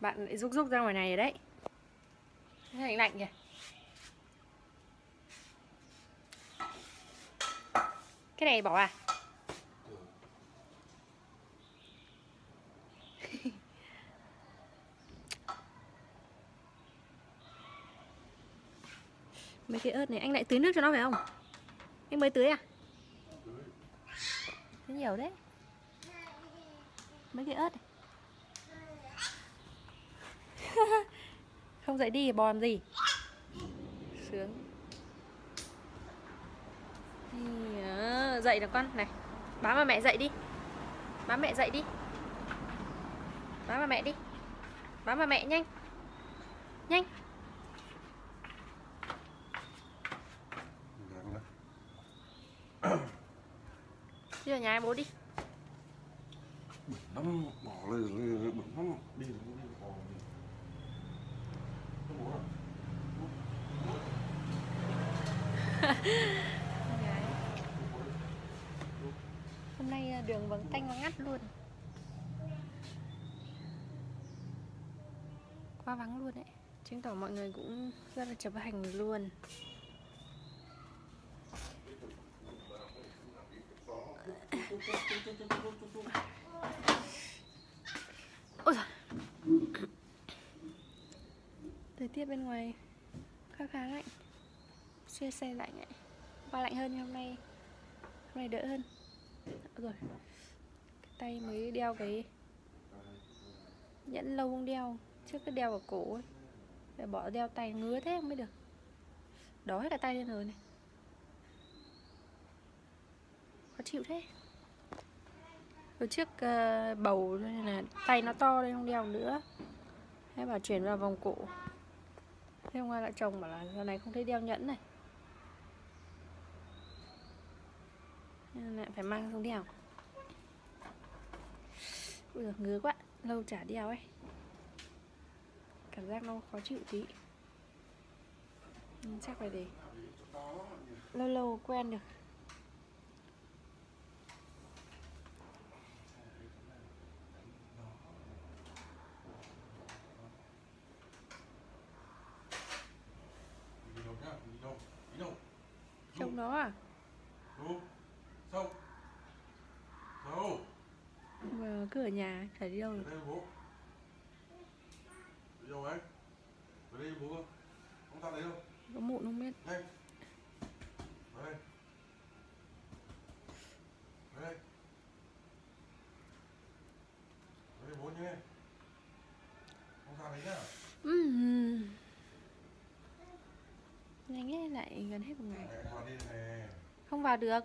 Bạn lại rúc rúc ra ngoài này rồi đấy Lạnh lạnh kìa Cái này bỏ à? Mấy cái ớt này anh lại tưới nước cho nó phải không? Anh mới tưới à? Tưới nhiều đấy Mấy cái ớt này Không dậy đi bò làm gì? Sướng. Dậy nào con Này Bám vào mẹ dậy đi. Bám mẹ dậy đi. Bám vào mẹ đi. Bám vào mẹ nhanh. Nhanh. Đi vào nhà bố đi. Bẩn lắm bỏ lên bẩn lắm đi đi Hôm nay ờ, đường vắng tanh vắng ngắt luôn. Quá vắng luôn đấy Chứng tỏ mọi người cũng rất là chấp hành luôn Ôi giời. Thời tiết bên ngoài. Khá khá lạnh. Xe xe lạnh ấy Qua lạnh hơn nhưng hôm nay. Hôm nay đỡ hơn. Rồi. Cái Tay mới đeo cái Nhẫn lâu không đeo. Trước cái đeo vào cổ ấy. Để bỏ đeo tay ngứa thế không mới được. Đó hết cả tay lên rồi này. Khó chịu thế. Rồi trước uh, bầu nên là tay nó to nên không đeo nữa. Hãy bảo chuyển vào vòng cổ. Thế hôm qua lại chồng bảo là giờ này không thấy đeo nhẫn này. Nên lại phải mang xuống đeo. Ui giời, ngứa quá Lâu chả đeo ấy. Cảm giác nó khó chịu tí. Chắc phải để Lâu lâu quen được đi đâu nhá đi đâu đi đâu Trông nó à? Mà cứ ở nhà chả đi đâu được. đây bố đi đâu đấy về đây bố không ta đấy đâu? Có mụn không biết. Nhanh về đây. Về đây. Về đây bố nhé. Không ta đấy nhá. Nhanh ấy lại gần hết một ngày. Không vào được.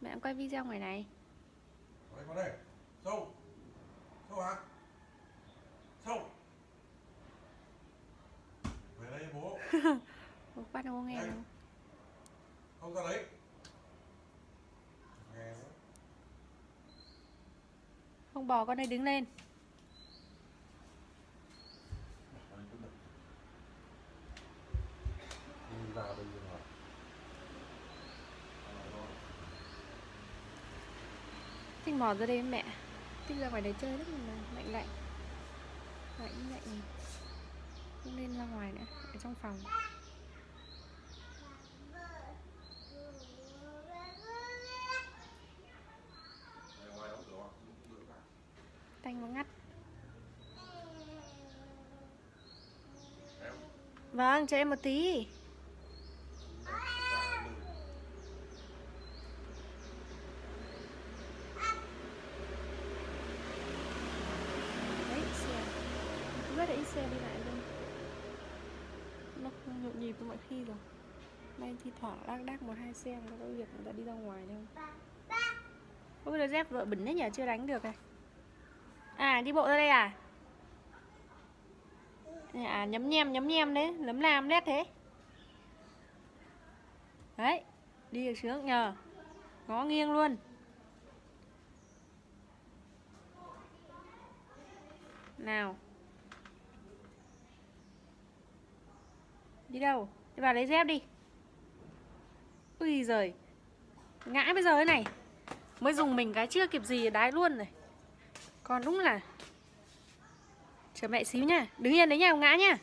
Mẹ em quay video ngoài này. Đấy, vào đây sâu sâu hả sâu về đây bố Bố bắt đâu nghe đâu không ra đấy. Nghe. Không bò con này đứng lên Vào đây cũng được. đi ra đây rồi rồi. Thích mò ra đây mẹ. Thích ra ngoài đấy chơi lắm mà. Lạnh lạnh. Lạnh lạnh Không nên ra ngoài nữa. Ở trong phòng. Tanh nó ngắt. Vâng cho em một tí vào lưng. Đấy xe Rất là ít xe đi lại luôn Nó không nhộn nhịp rồi. Nay thi thoảng lác đác một hai xe Nó có việc người ta đi ra ngoài thôi Ôi giờ dép vợ bẩn đấy nhỉ, Chưa đánh được này. À đi bộ ra đây à? À nhấm nhem nhấm nhem đấy, Lấm lam lét thế. Đấy, Đi được sướng nhờ. Ngó nghiêng luôn. Nào. Đi đâu? Đi vào lấy dép đi. Ui giời. Ngã bây giờ thế này. Mới dùng mình cái chưa kịp gì đái luôn này. Còn đúng là Chờ mẹ xíu nha. Đứng yên đấy nha, ngã nha.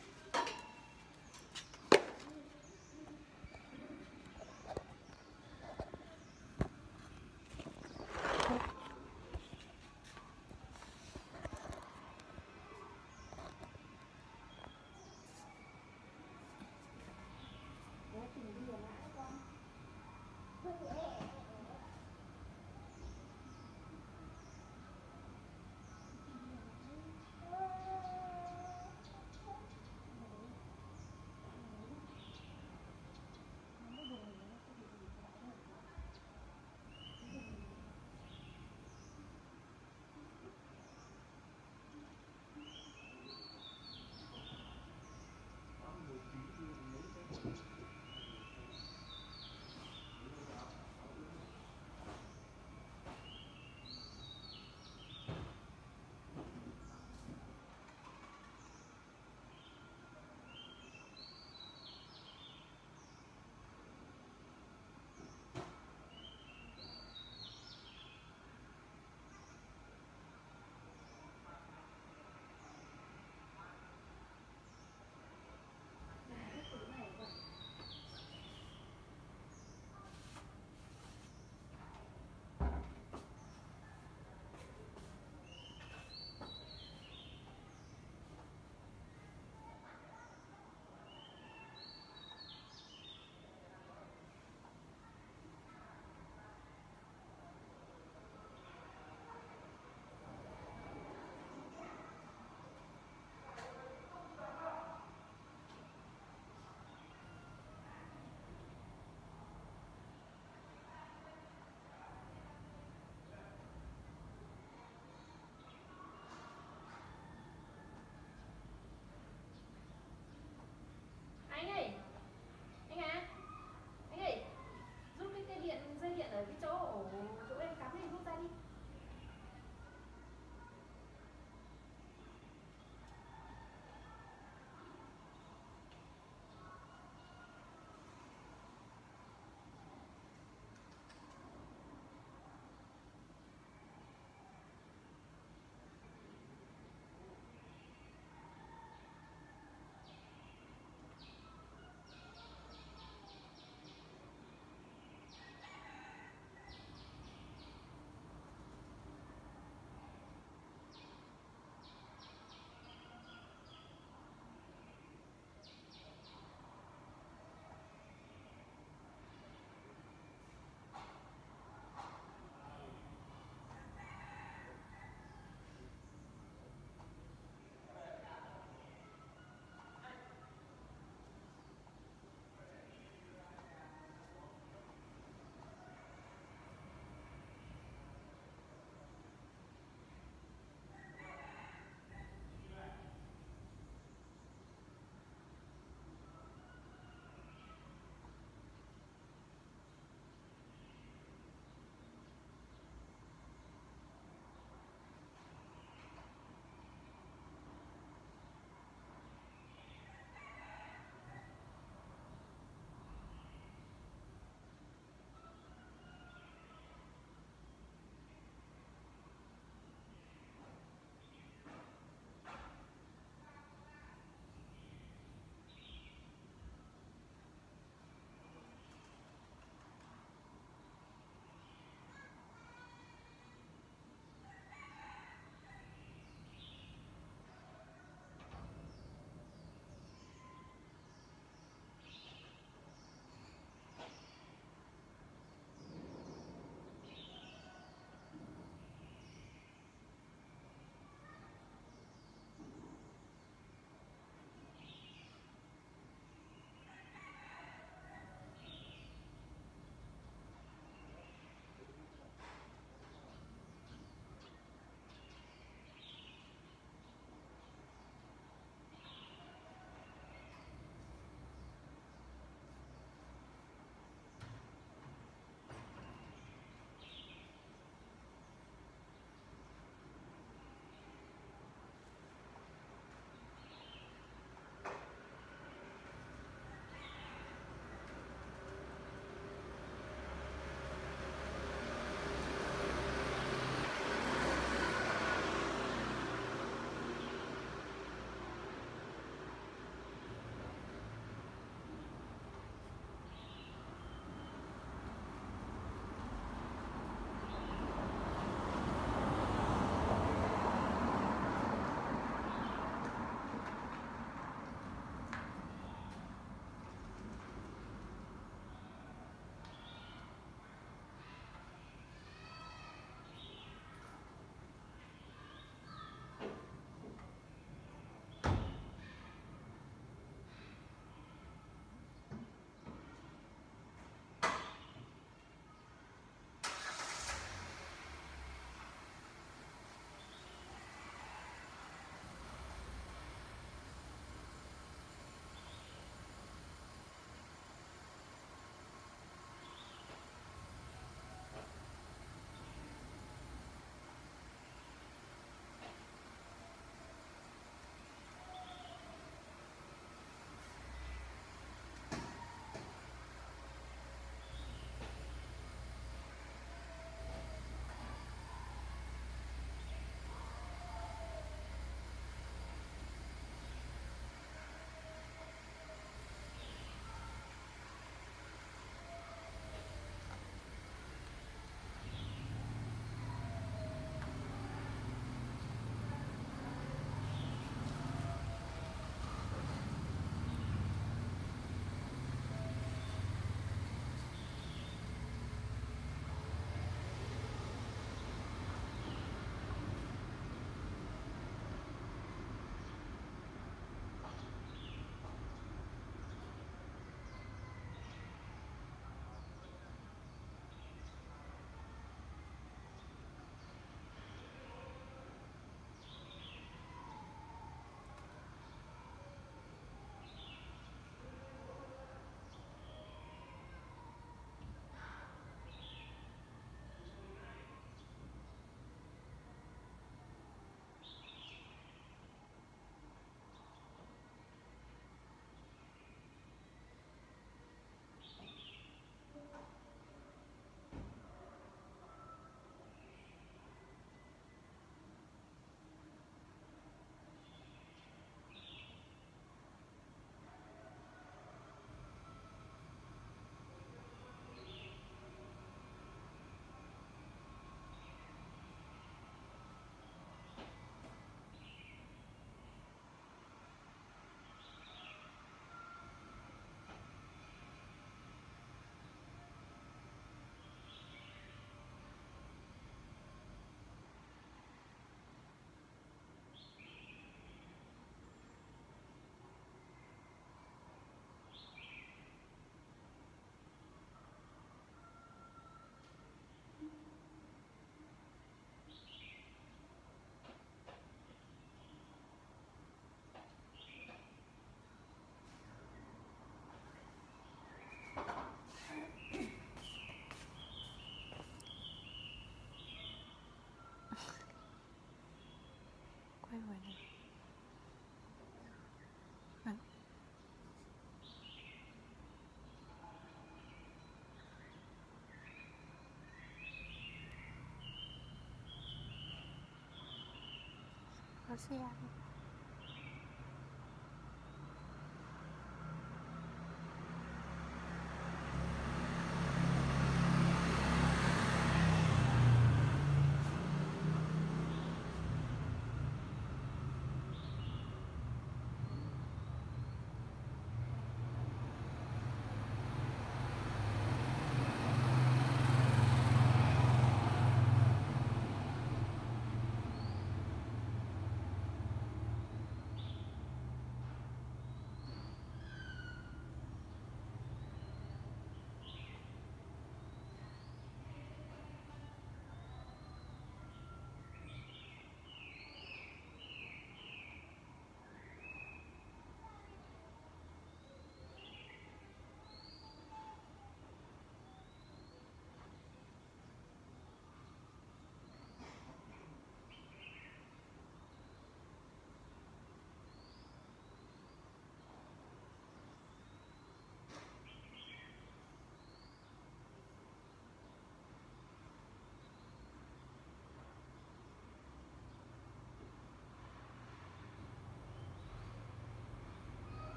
Siang.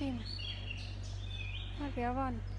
Team. Und wir waren.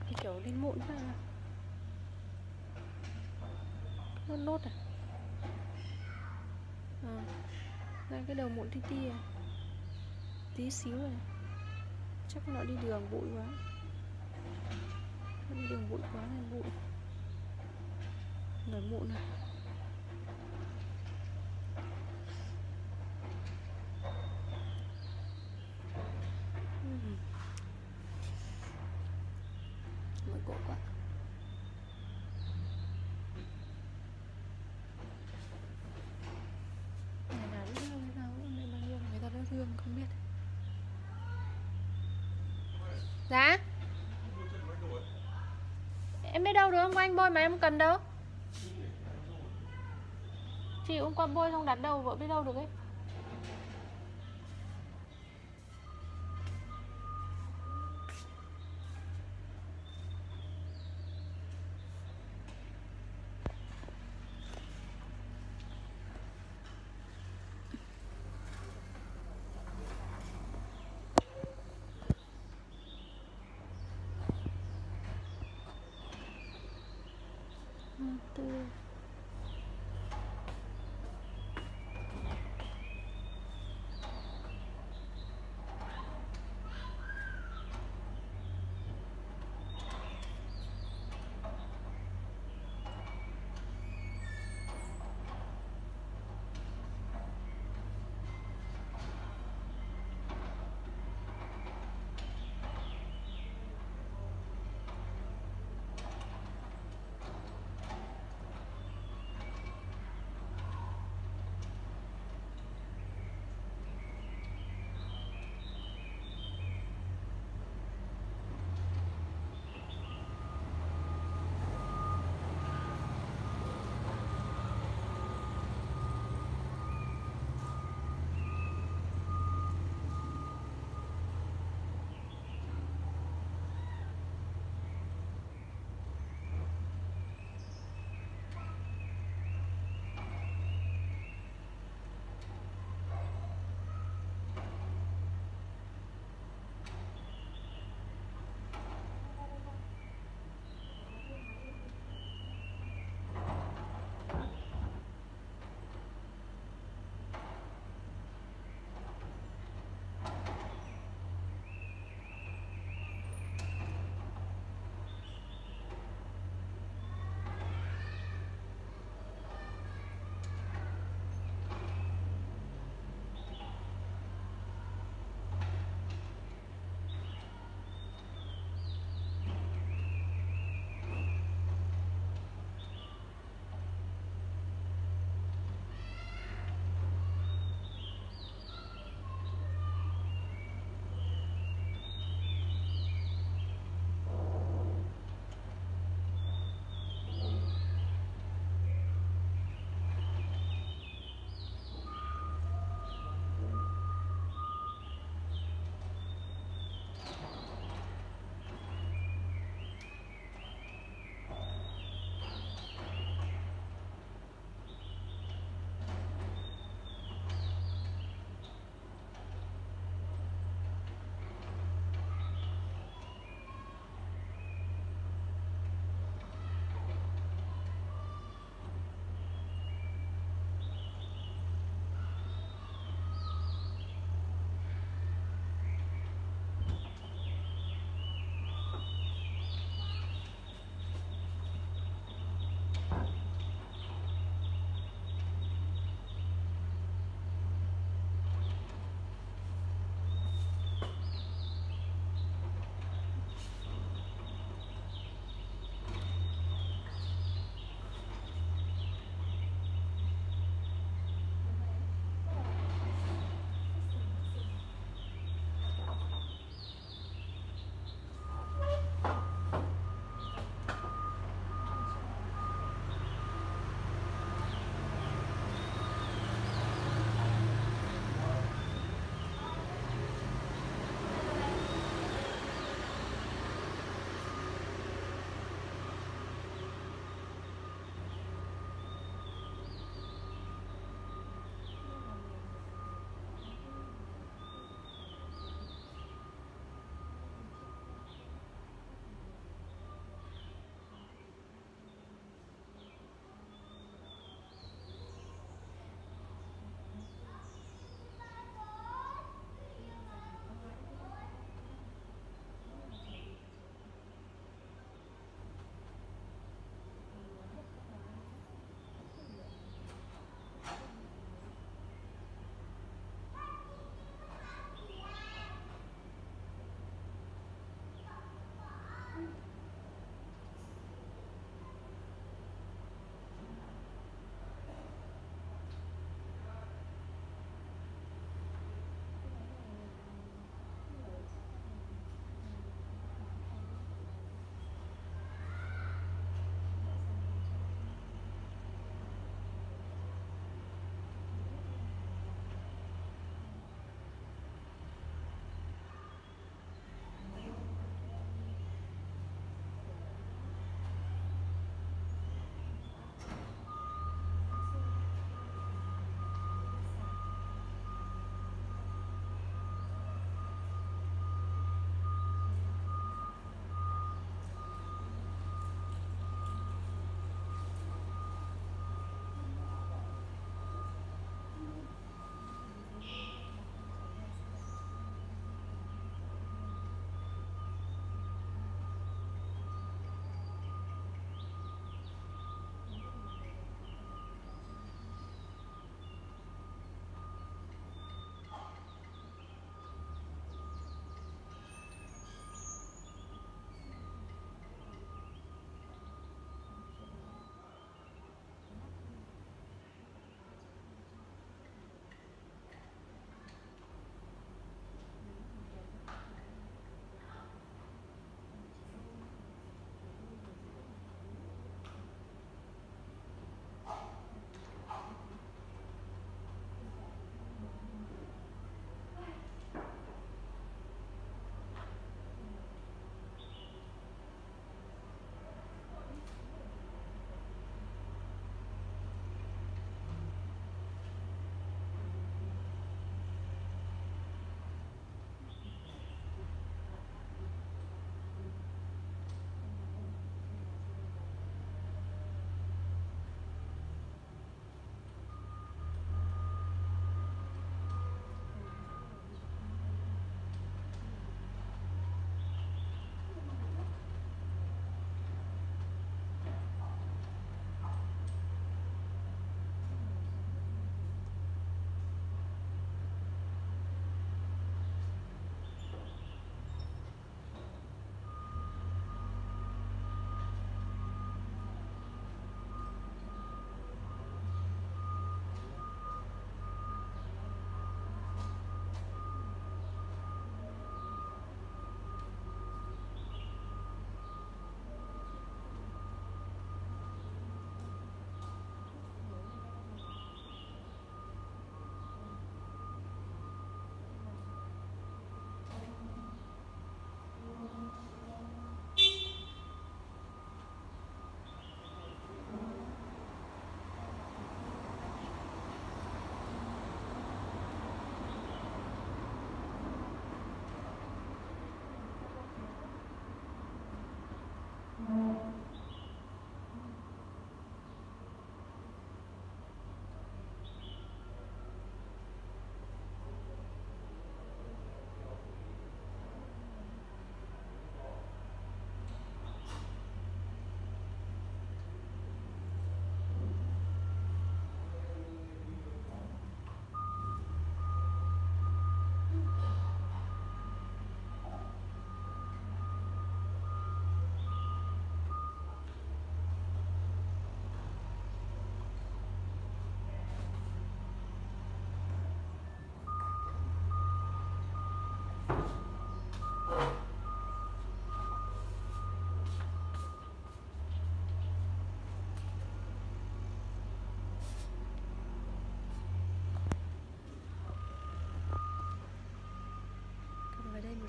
Mặt cái kiểu lên mụn ra. Nốt nốt à? À đây, cái đầu mụn tí ti à? Tí xíu này chắc nó đi đường bụi quá. Nó đi đường bụi quá nên bụi. Nổi mụn này Ừm. Mỏi cổ quá Ngày nào cũng thương hay sao cũng nên bao nhiêu người ta đã thương không biết Dạ. Em biết đâu được hôm qua anh bôi mà em cần đâu. Chị hôm qua bôi xong đặt đâu, vợ biết đâu được ấy.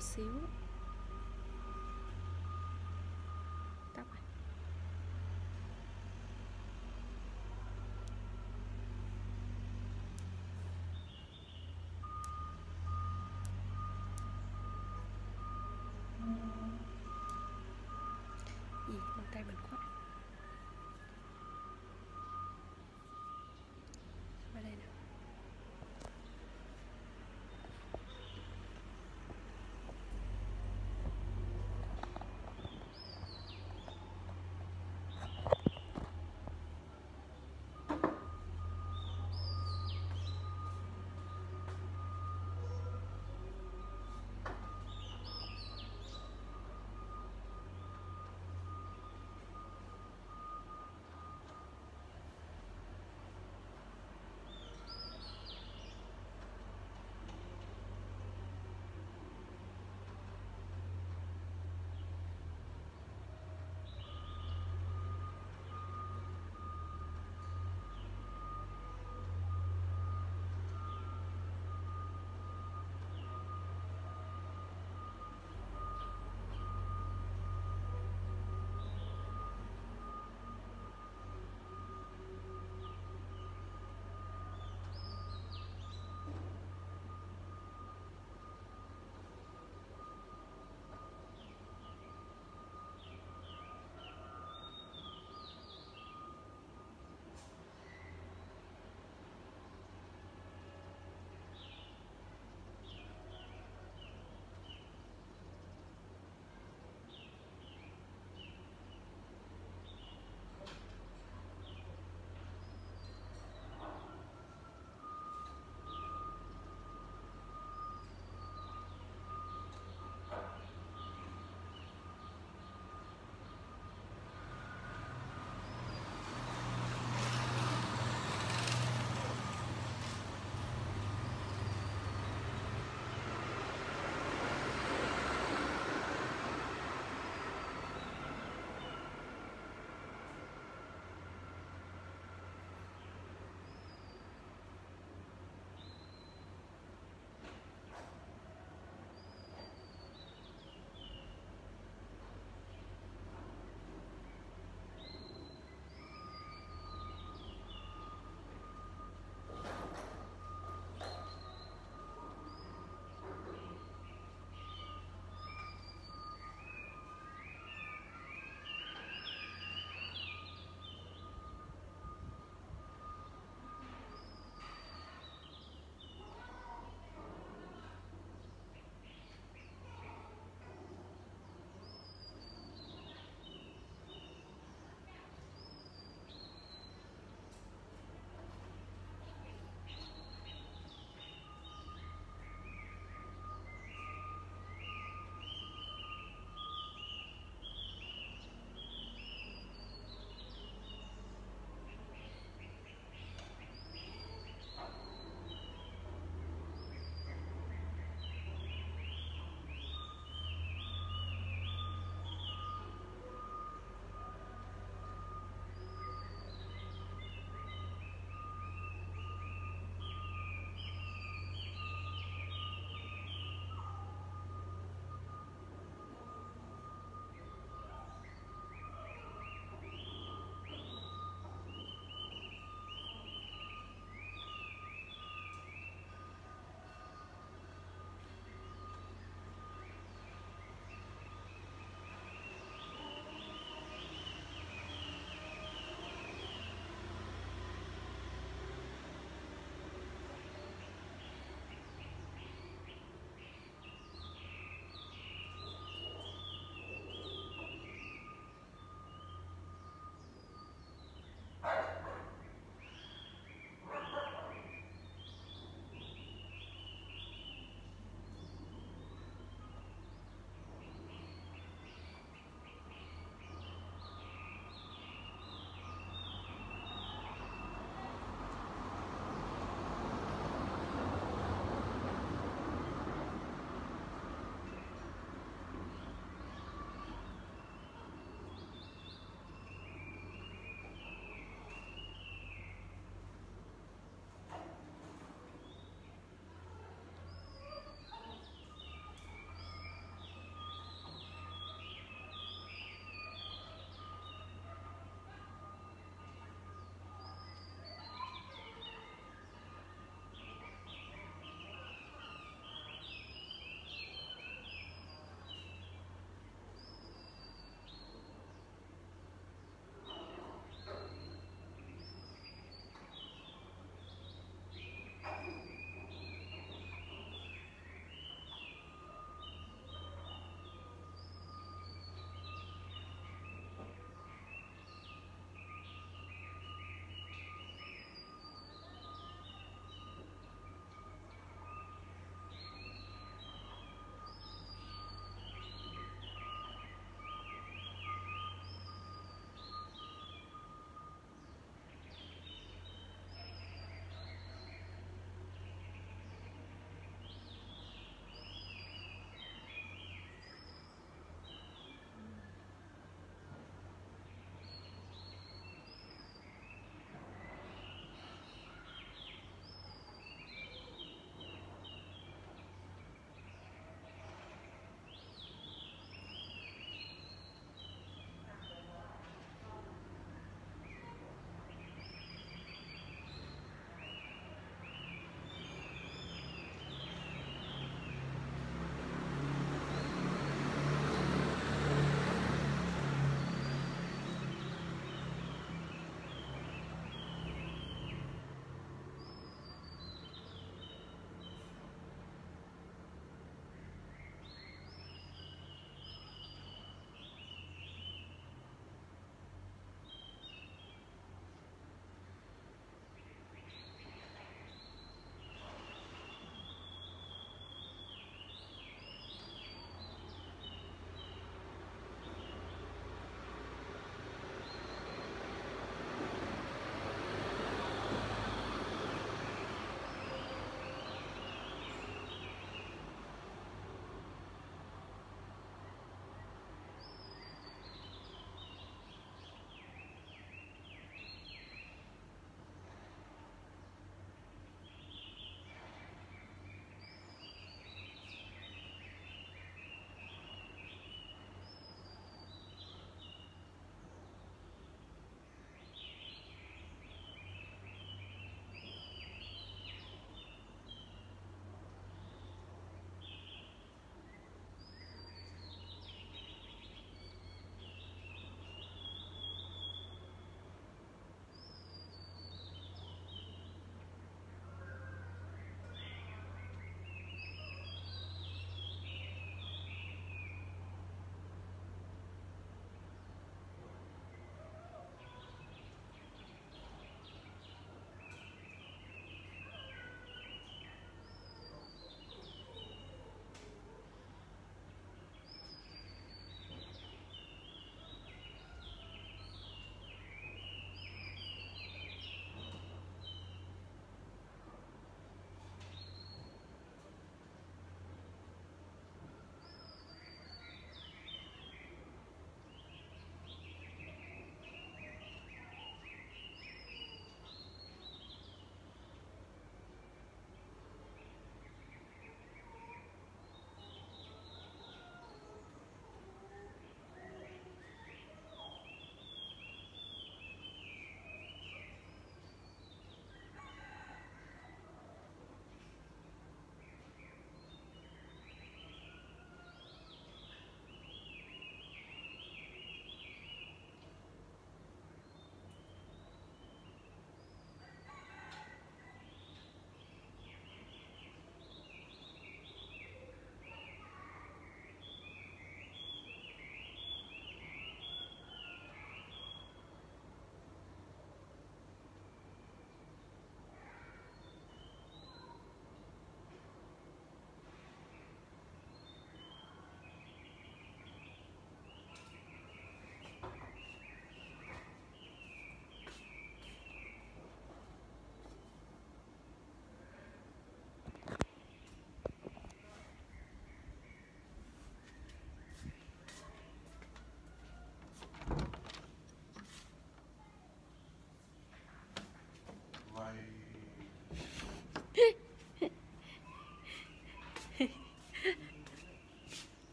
Xíu. Tóc này bàn tay mình quá.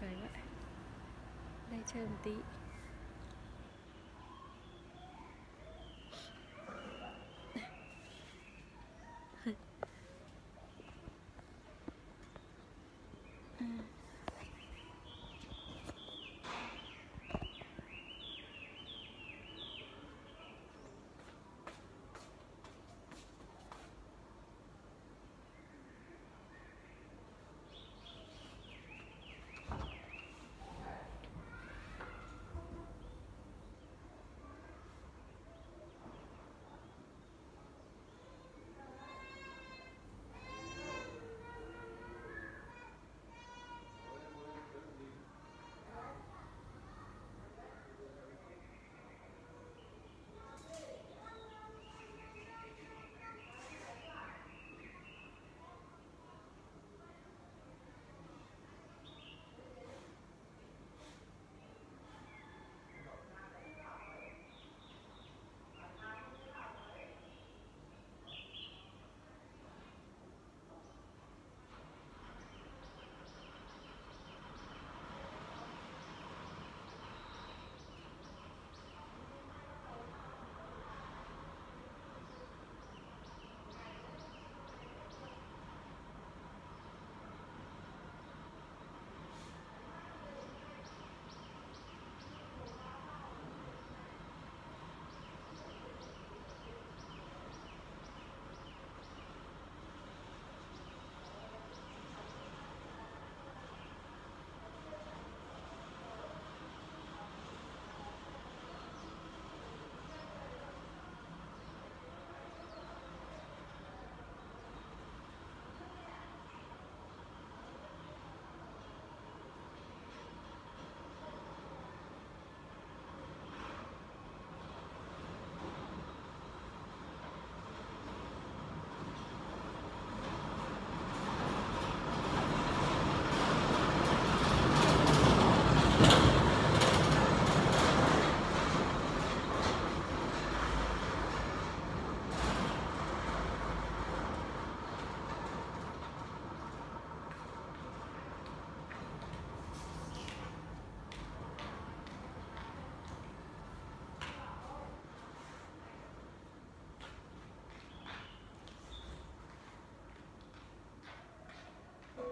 Cười vậy. Đây chơi một tí.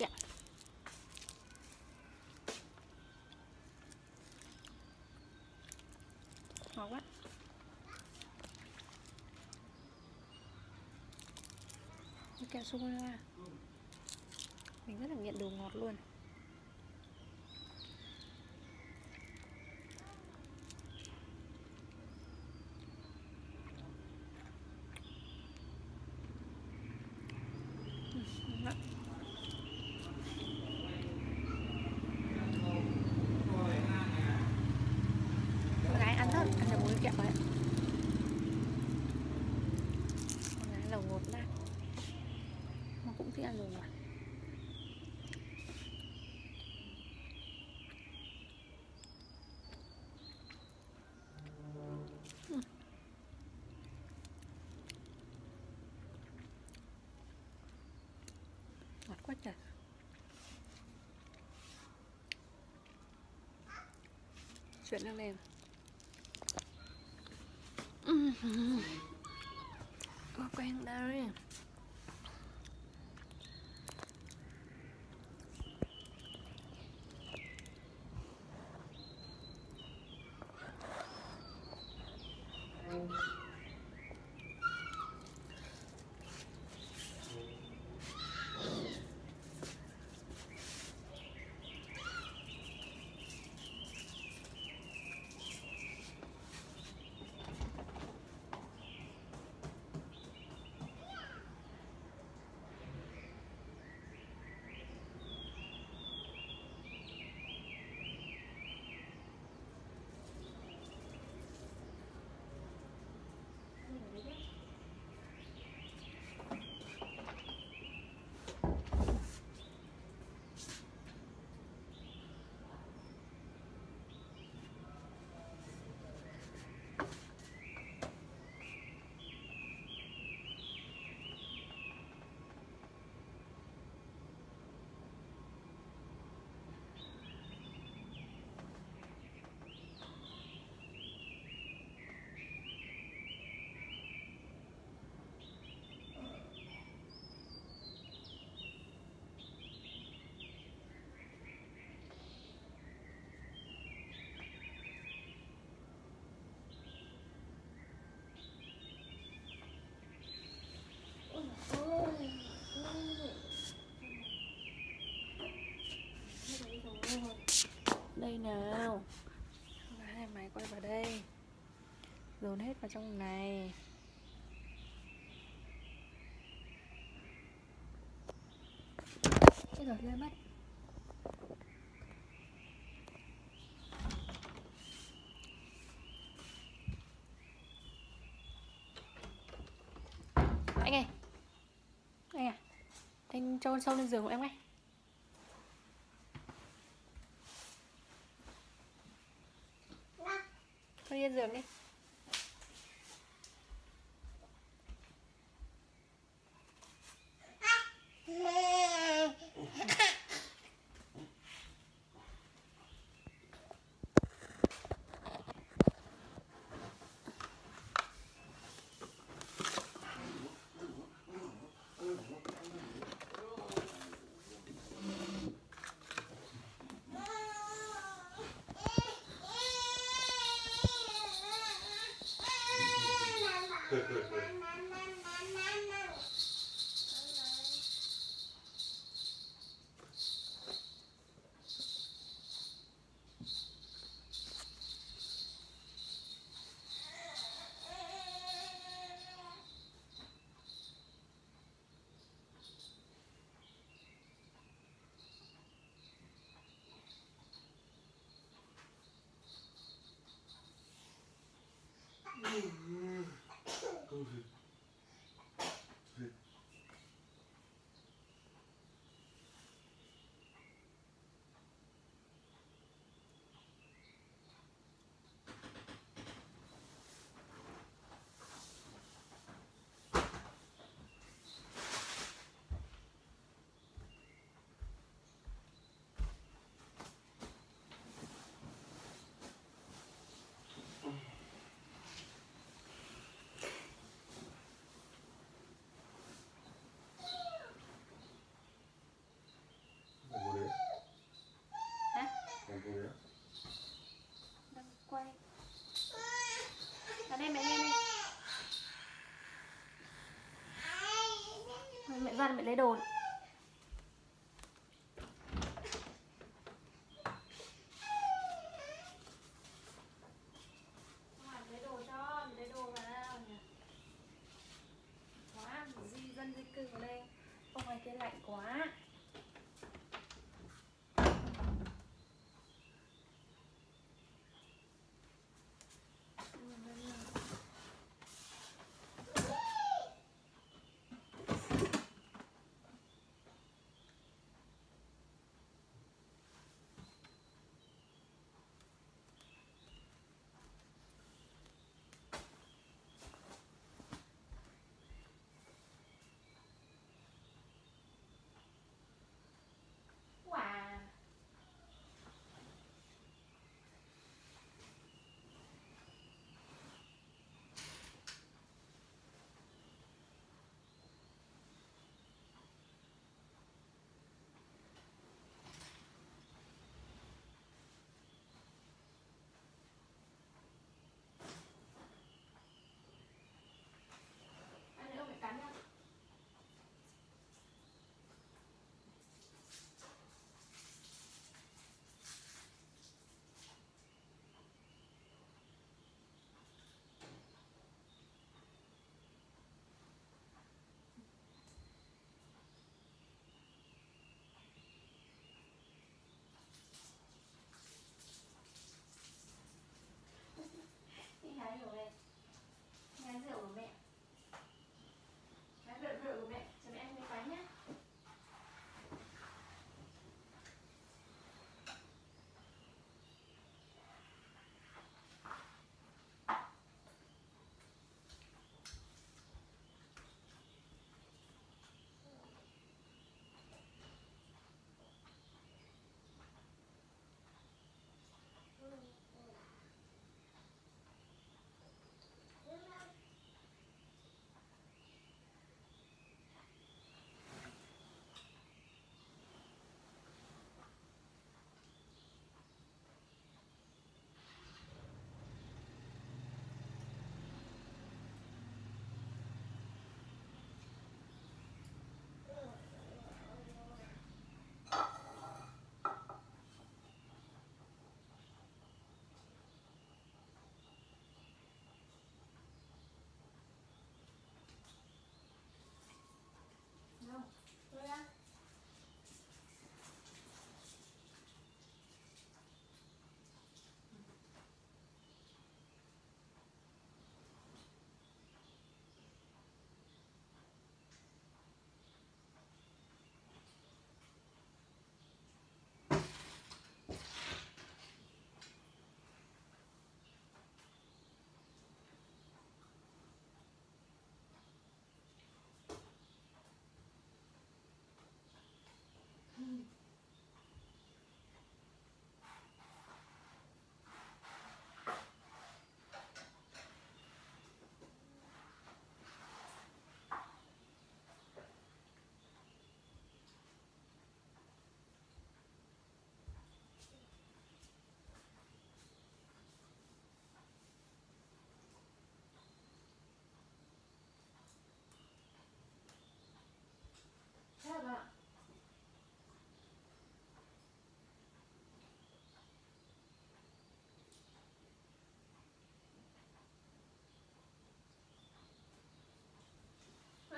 Dạ. kìa ngọt quá. Kẹo sô cô la mình rất là nghiện đồ ngọt luôn. Quá trời. Chuyện đang lên. Ừ quá quen đây đây nào. Hai máy quay vào đây. Dồn hết vào trong này. Chết rồi lên mất. Anh ơi. Anh à. Anh cho con sâu lên giường của em ngay. Hum, hum. gian mẹ lấy đồ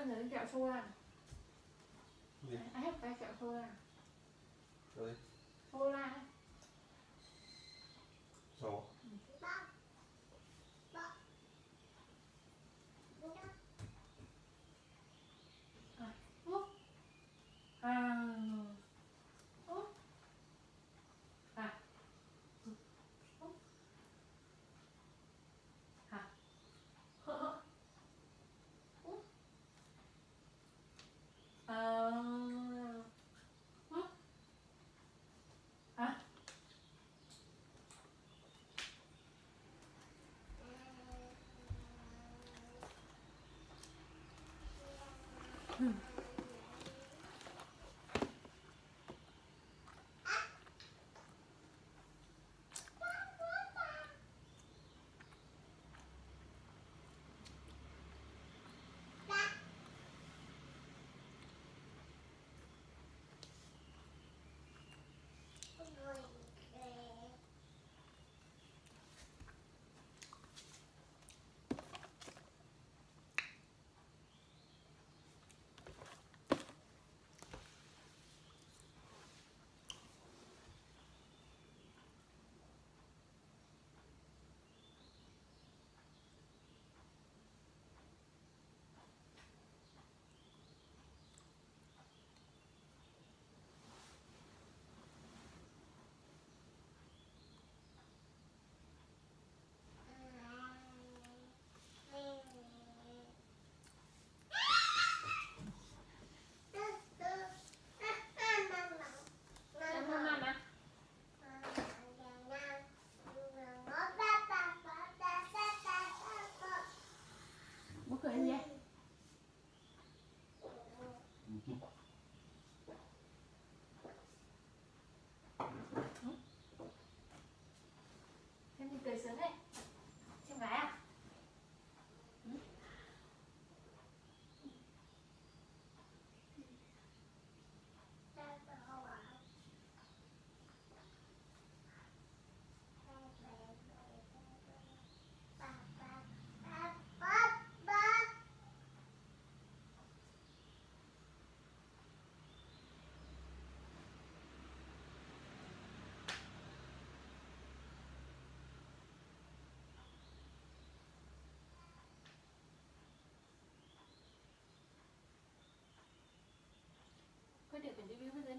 ăn đến kẹo sô lan Gì? Ai hết cái kẹo sô lan Rồi Sô la. Hmm. Có điều khiển tivi bên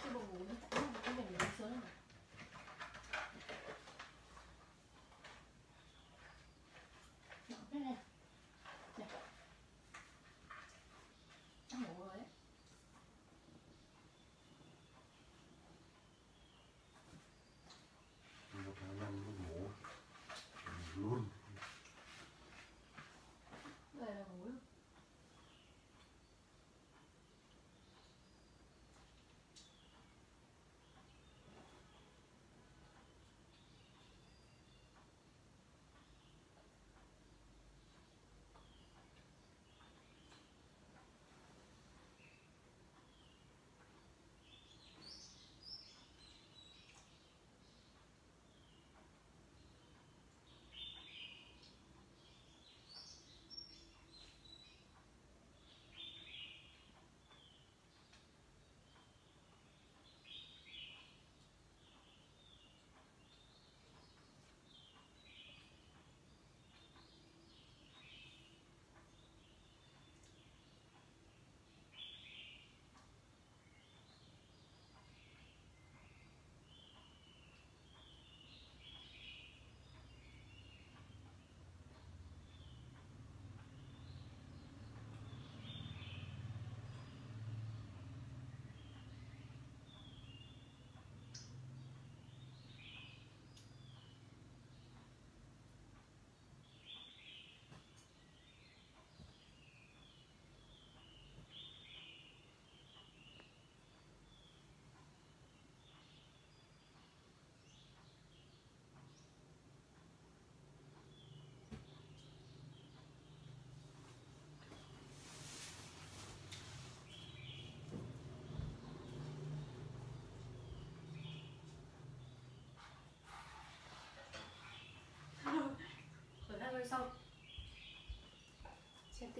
뒤집어 먹으면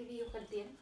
भी वो करती है।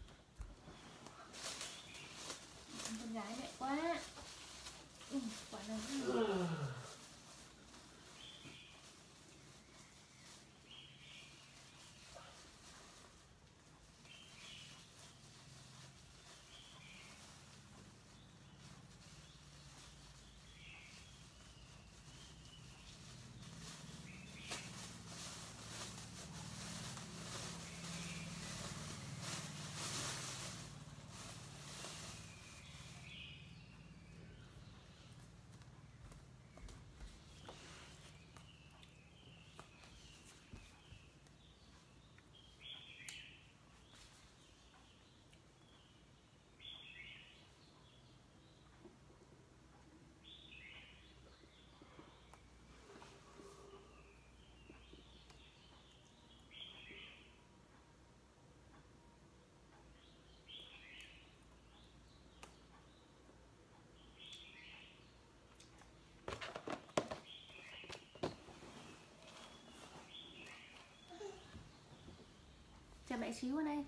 mẹ xíu bên em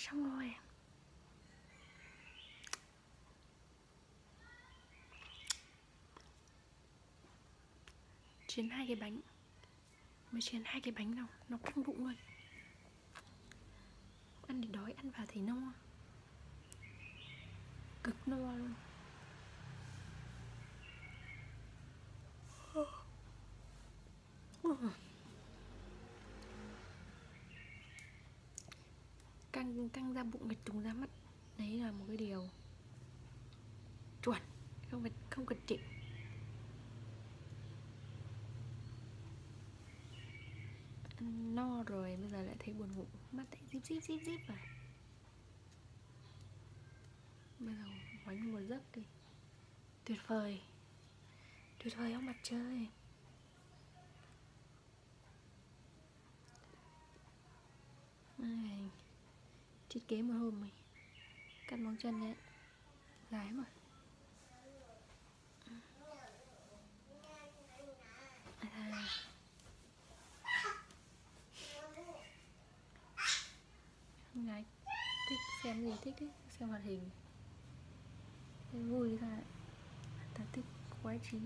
xong rồi à? chiến hai cái bánh. Mới chiến hai cái bánh đâu nó căng bụng luôn ăn thì đói, ăn vào thì no. Cực no luôn. Căng căng ra bụng nghịch trùng ra mắt. Đấy là một cái điều chuẩn, không phải không cần chịu. Ăn no rồi bây giờ lại thấy buồn ngủ. Mắt lại zip zip zip zip vào bây giờ quánh một giấc đi. Tuyệt vời. Tuyệt vời ông mặt trời. Này thiết kế một hôm mình cắt móng chân nhé gái mà. À, con gái thích xem gì thích đấy xem hoạt hình. Thấy vui ra. Ta thích quái trí.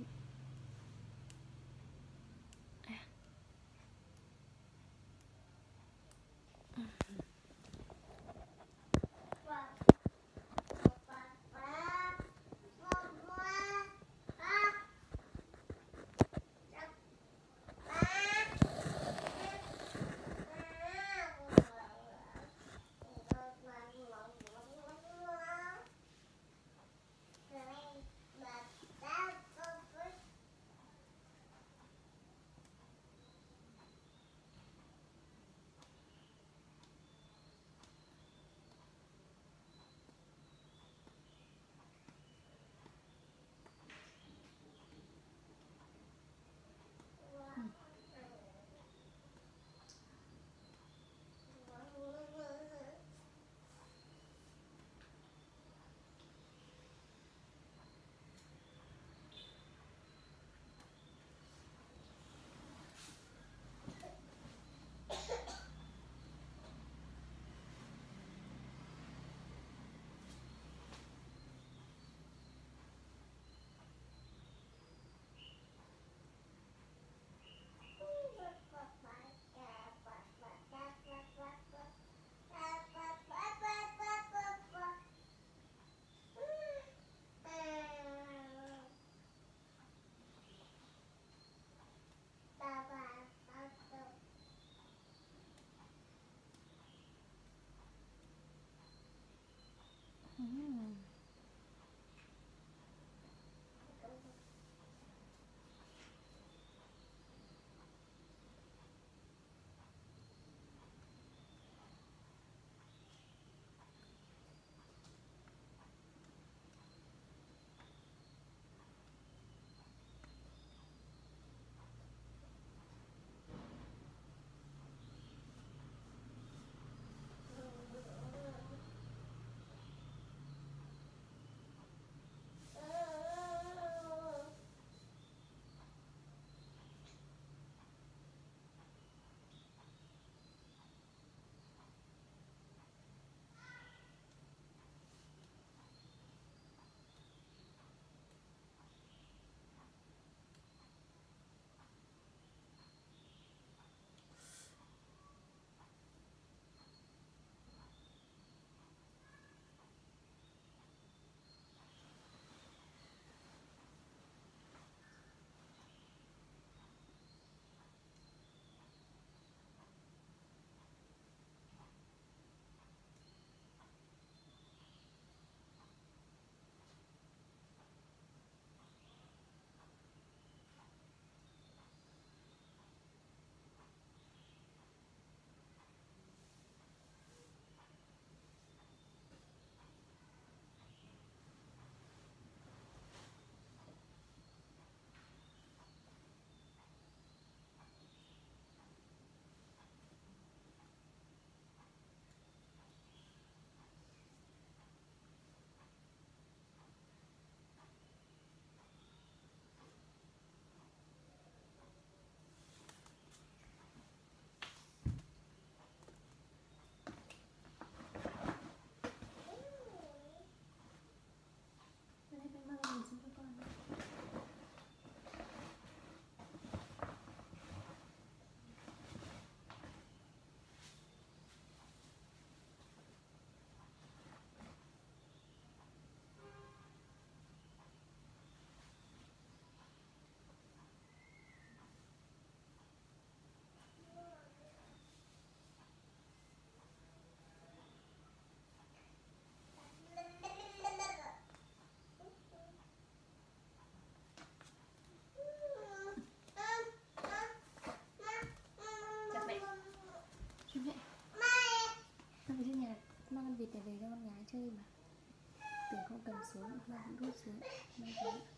很多次，那个。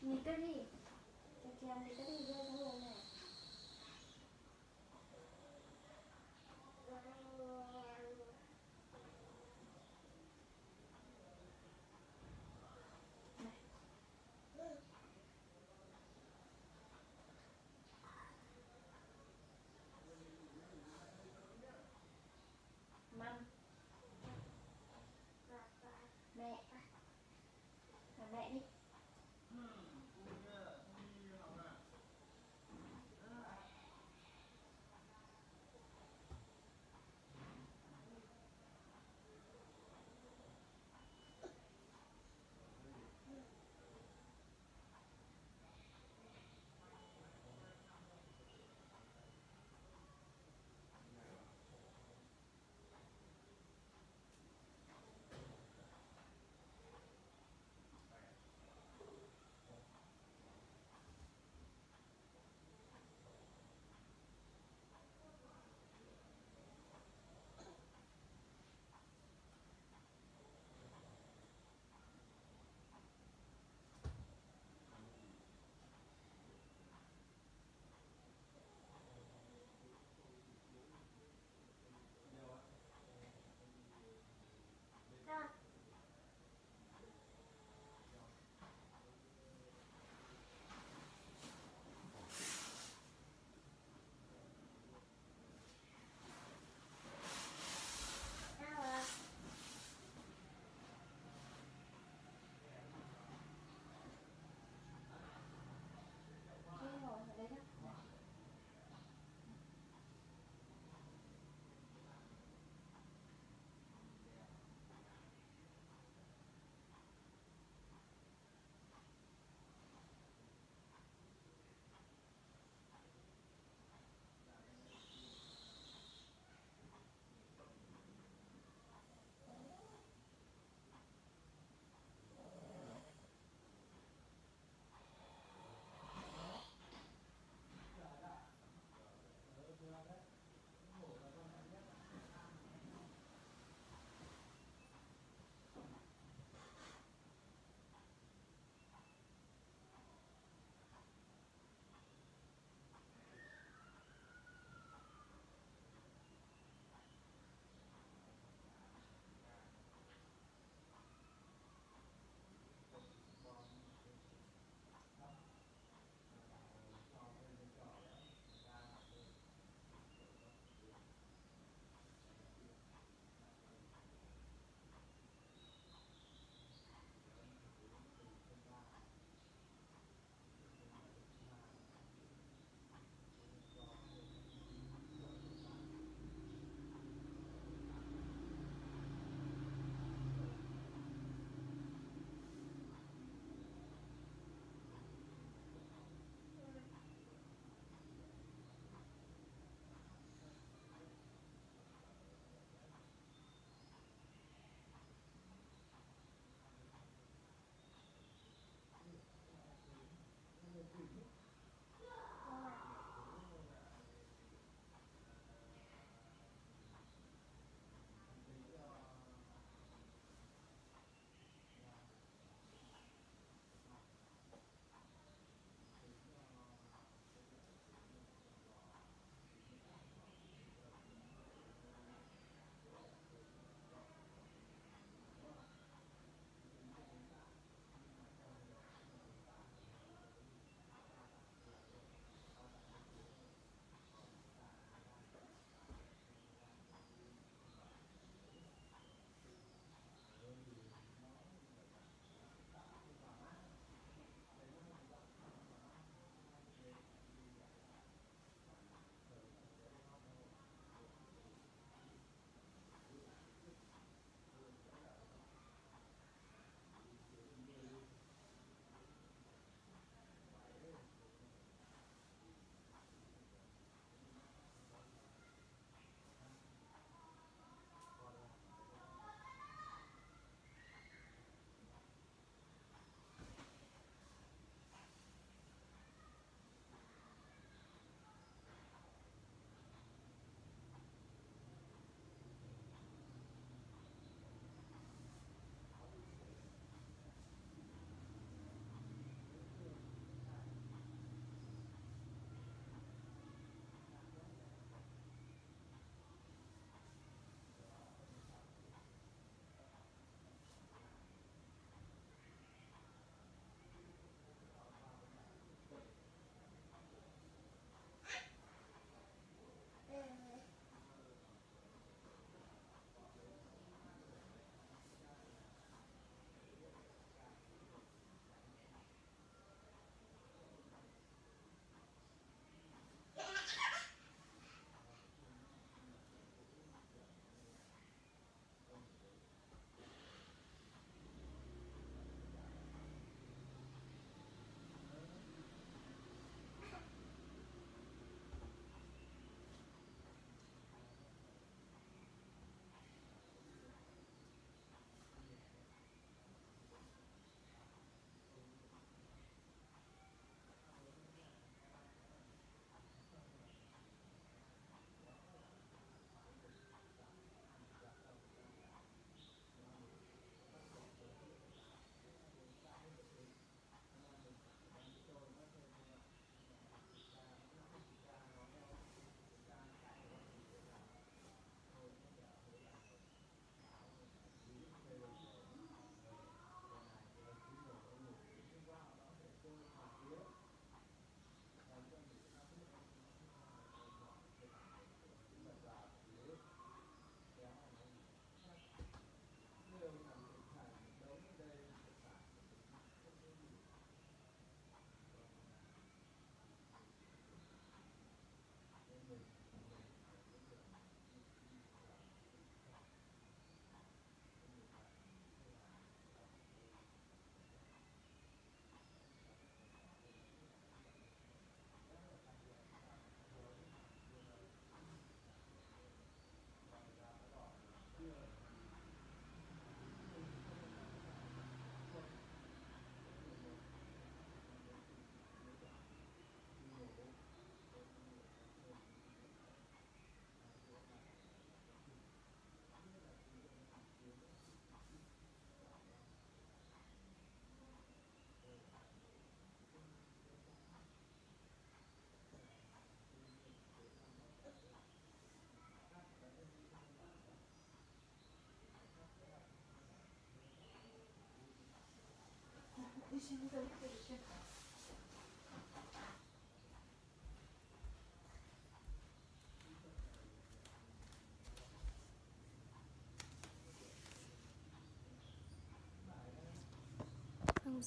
Chưa nhìn cái đi cho chèm thì cái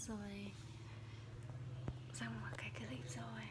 rồi. Xem đi cái xem xong rồi.